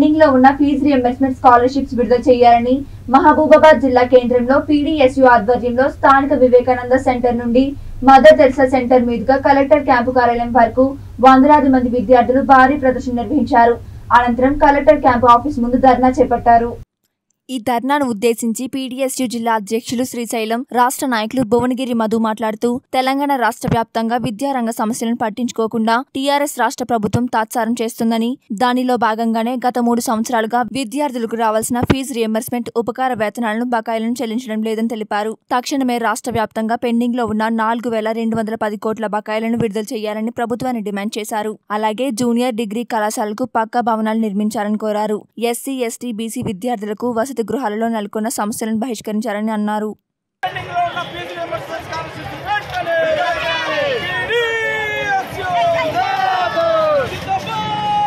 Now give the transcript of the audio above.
పెండింగ్లో ఉన్న fee reimbursement scholarships విడుదల చేయాలని మహబూబాబాద్ జిల్లా కేంద్రంలో పీడీఎస్యు ఆధ్వర్యంలో స్థానిక వివేకానంద సెంటర్ నుండి మదర్ తెరిసా సెంటర్ మీదుగా కలెక్టర్ క్యాంపు కార్యాలయం వరకు వందలాది మంది విద్యార్థులు భారీ ప్రదర్శన నిర్వహించారు. అనంతరం కలెక్టర్ క్యాంపు ఆఫీస్ ముందు ధర్నా చేపట్టారు. ఈ ధర్నాను ఉద్దేశించి పీడీఎస్యు జిల్లా అధ్యక్షులు శ్రీశైలం రాష్ట్ర నాయకులు భువనగిరి మధు మాట్లాడుతూ తెలంగాణ రాష్ట్ర వ్యాప్తంగా విద్యారంగ సమస్యలను పట్టించుకోకుండా టీఆర్ఎస్ రాష్ట్ర ప్రభుత్వం తాత్సారం చేస్తుందని దానిలో భాగంగానే గత మూడు సంవత్సరాలుగా విద్యార్థులకు రావాల్సిన ఫీజు రియంబర్స్మెంట్ ఉపకార వేతనాలను బకాయిలను చెల్లించడం లేదని తెలిపారు. తక్షణమే రాష్ట్ర వ్యాప్తంగా పెండింగ్లో ఉన్న నాలుగు వేల రెండు వందల పది కోట్ల బకాయిలను విడుదల చేయాలని ప్రభుత్వాన్ని డిమాండ్ చేశారు. అలాగే జూనియర్ డిగ్రీ కళాశాలకు పక్కా భవనాలు నిర్మించాలని కోరారు. ఎస్సీ ఎస్టీ బీసీ విద్యార్థులకు వసతి వసతి గృహాలలో నెలకొన్న సమస్యలను బహిష్కరించారని అన్నారు.